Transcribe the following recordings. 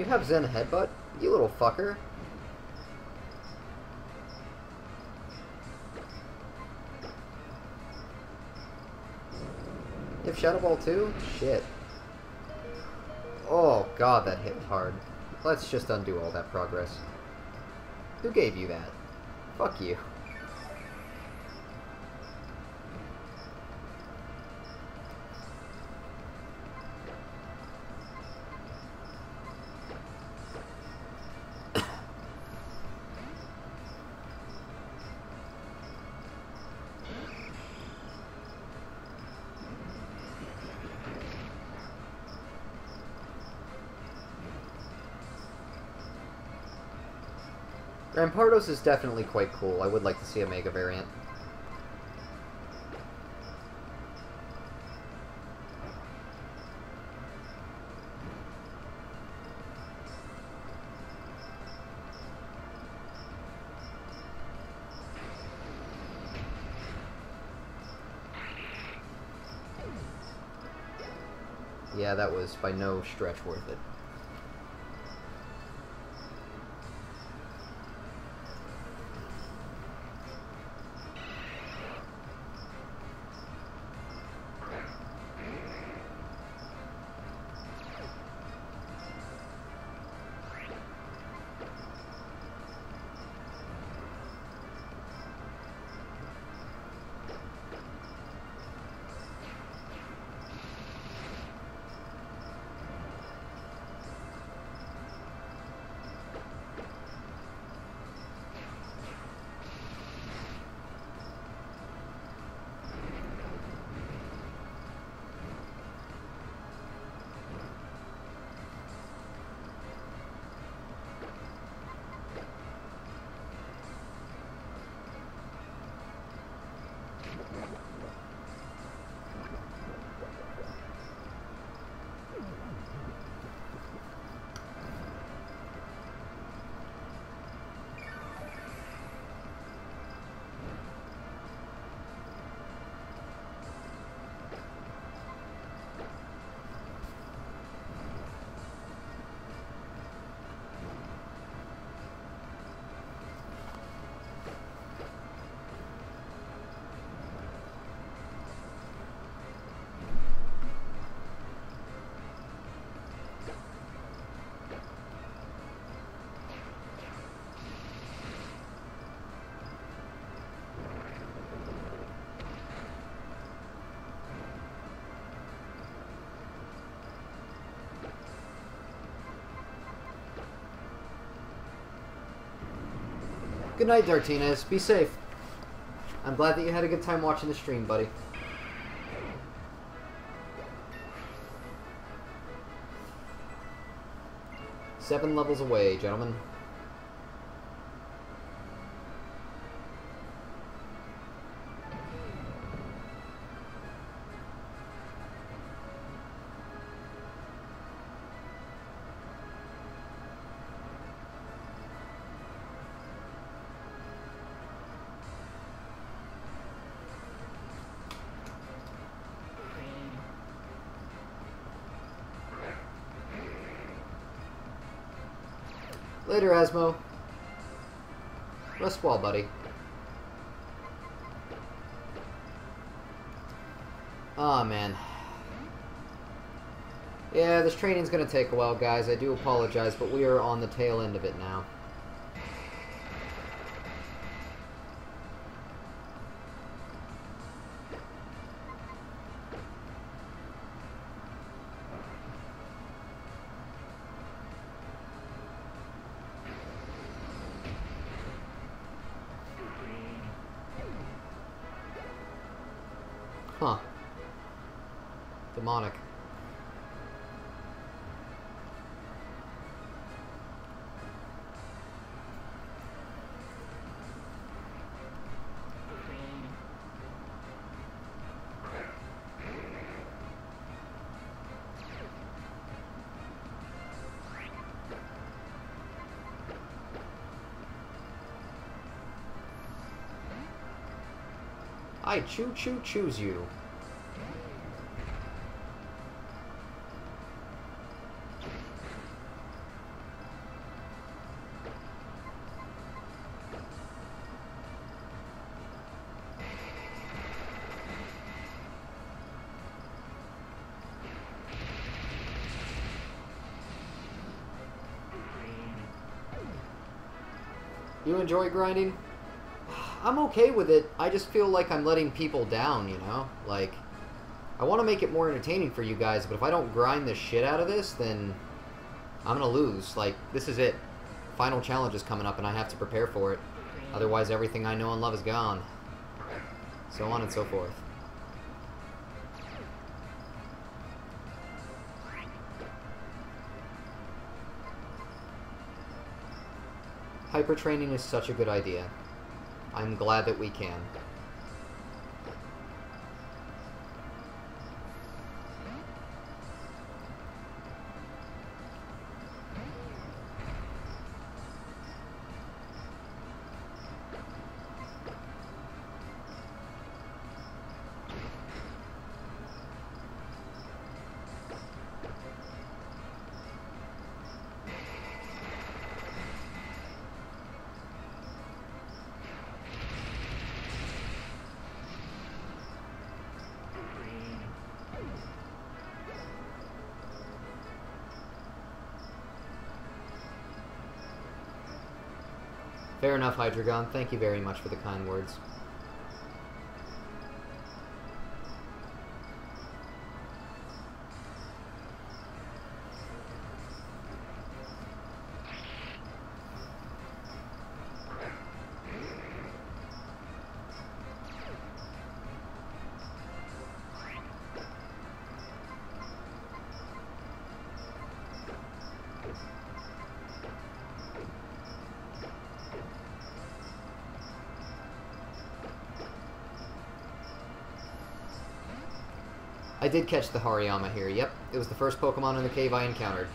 You have Zen Headbutt? You little fucker. You have Shadow Ball too? Shit. Oh god, that hit hard. Let's just undo all that progress. Who gave you that? Fuck you. Rampardos is definitely quite cool. I would like to see a Mega variant. Yeah, that was by no stretch worth it. Good night, Dartinez. Be safe. I'm glad that you had a good time watching the stream, buddy. Seven levels away, gentlemen. Later, Asmo. Rest well, buddy. Oh, man. Yeah, this training's gonna take a while, guys. I do apologize, but we are on the tail end of it now. I choo choo choose you. You enjoy grinding? I'm okay with it. I just feel like I'm letting people down, you know? Like, I want to make it more entertaining for you guys, but if I don't grind the shit out of this, then I'm going to lose. Like, this is it. Final challenge is coming up, and I have to prepare for it. Otherwise, everything I know and love is gone. So on and so forth. Hyper training is such a good idea. I'm glad that we can. Fair enough, Hydreigon. Thank you very much for the kind words. I did catch the Hariyama here, yep. It was the first Pokemon in the cave I encountered.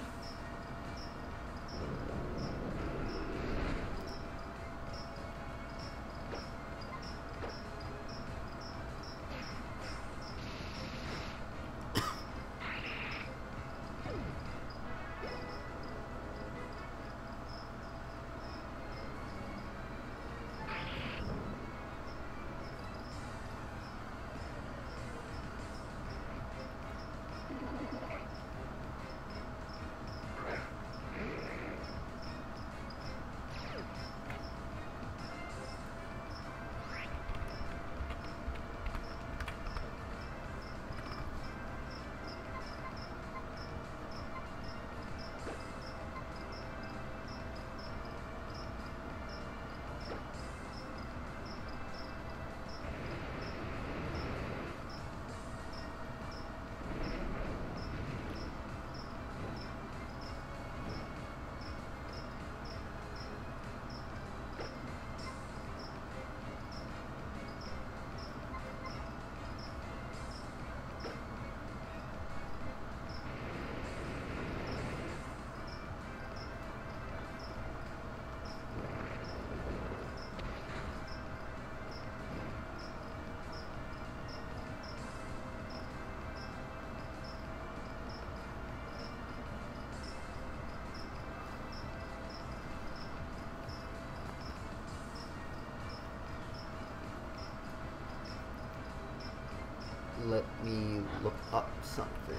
Let me look up something.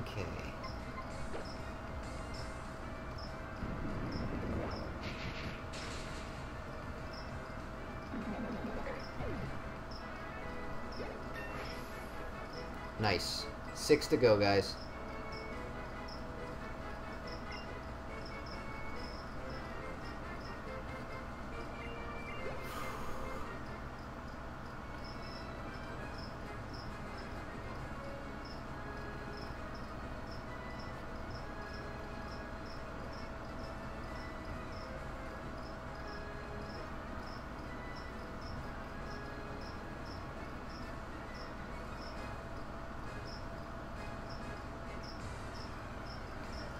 Okay. Nice. Six to go, guys.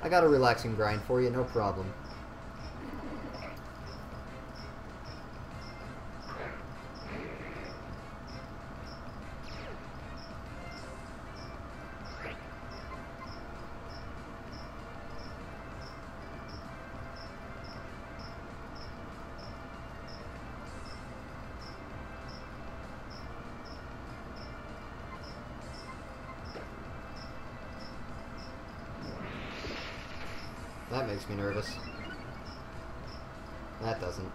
I got a relaxing grind for you, no problem. That makes me nervous. That doesn't.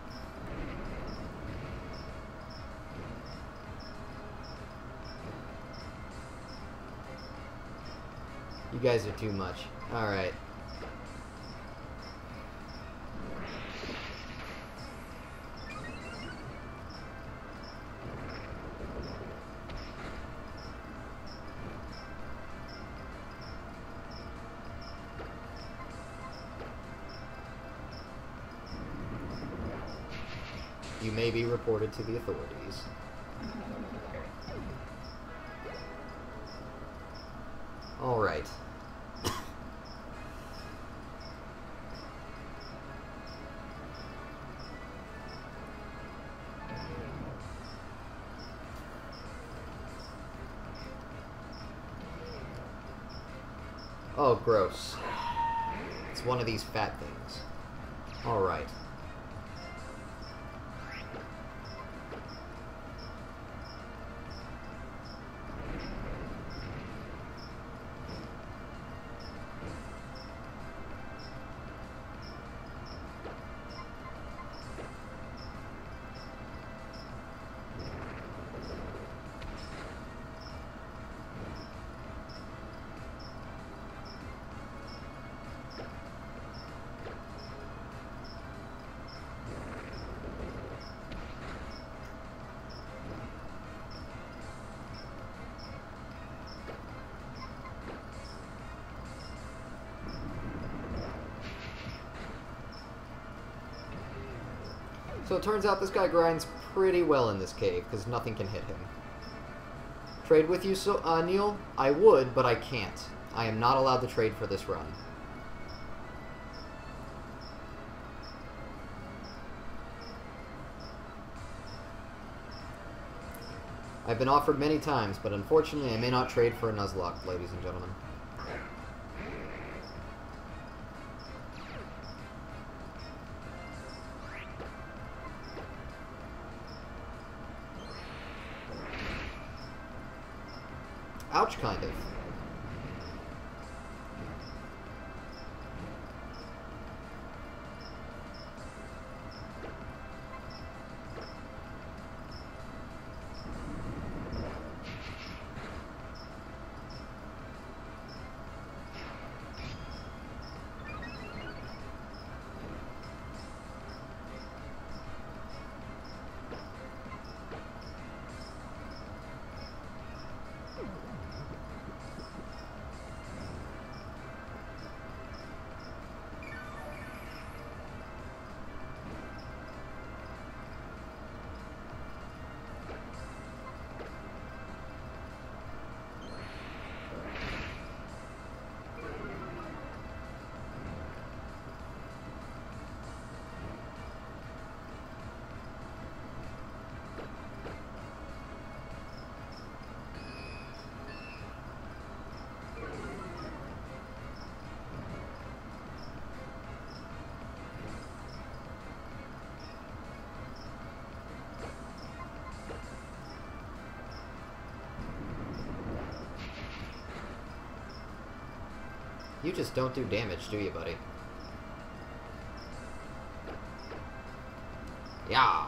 You guys are too much. Alright. Reported to the authorities. Alright. Oh, gross. It's one of these fat things. Alright. So it turns out this guy grinds pretty well in this cave, because nothing can hit him. Trade with you, so, uh, Neil? I would, but I can't. I am not allowed to trade for this run. I've been offered many times, but unfortunately I may not trade for a Nuzlocke, ladies and gentlemen. You just don't do damage, do you, buddy? Yeah.